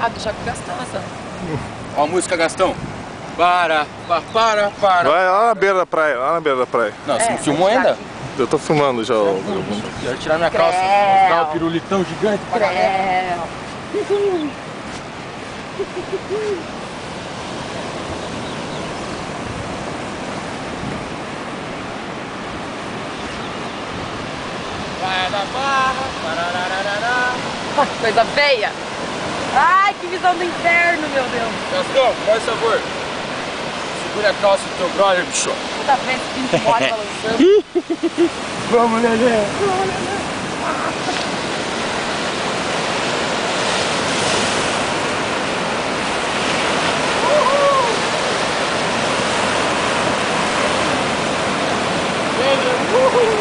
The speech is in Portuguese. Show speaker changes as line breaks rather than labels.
Ah, deixar com o Gastão essa.
Ó a música, Gastão. Para, para, para, para.
Vai lá na beira da praia, lá na beira da praia.
Não, você
É,
não filmou
tirar
ainda?
aqui.
Eu tô filmando já. o-
Quero tirar minha calça.
Creu.
Mostrar o pirulitão gigante pra galera. Vai da barra.
Ah, Coisa feia. Ai, prisão do inferno, meu Deus.
Cascão, faz favor. Segura a calça do teu brother, bicho.
Puta vez, pinto mole balançando.
Vamos, Lelê. Vamos, Lelê. Uhul!